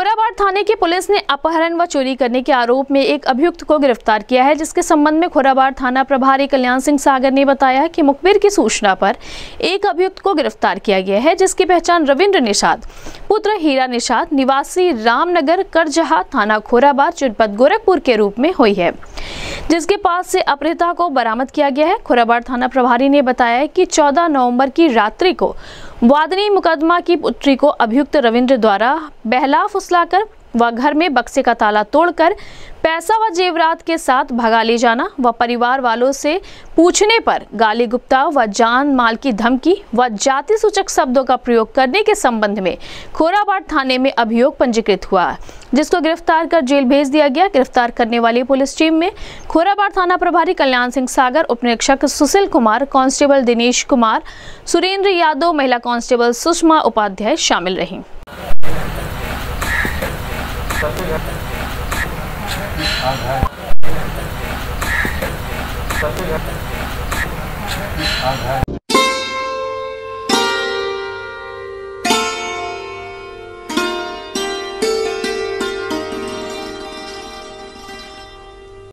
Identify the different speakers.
Speaker 1: खोराबाड़ थाने की पुलिस ने अपहरण व चोरी करने के आरोप में एक अभियुक्त को गिरफ़्तार किया है, जिसके संबंध में खोराबाड़ थाना प्रभारी कल्याण सिंह सागर ने बताया कि मुखबिर की सूचना पर एक अभियुक्त को गिरफ़्तार किया गया है, जिसकी पहचान रविंद्र निषाद, पुत्र हीरा निषाद, निवासी रामनगर करजहा थाना खोराबाड़ जनपद गोरखपुर के रूप में हुई है, जिसके पास से अपहृता को बरामद किया गया है। खुराबाड़ थाना प्रभारी ने बताया कि चौदह नवंबर की रात्रि को वादनी मुकदमा की पुत्री को अभियुक्त रविंद्र द्वारा बहला फुसलाकर व घर में बक्से का ताला तोड़कर पैसा व जेवरात के साथ भगा ले जाना व परिवार वालों से पूछने पर गाली गुप्ता व जान माल की धमकी व जाति सूचक शब्दों का प्रयोग करने के संबंध में खोराबाड़ थाने में अभियोग पंजीकृत हुआ। जिसको गिरफ़्तार कर जेल भेज दिया गया। गिरफ़्तार करने वाली पुलिस टीम में खोराबाड़ थाना प्रभारी कल्याण सिंह सागर उप निरीक्षक सुशील कुमार, कांस्टेबल दिनेश कुमार, सुरेंद्र यादव, महिला कांस्टेबल सुषमा उपाध्याय शामिल रहीं।
Speaker 2: सबसे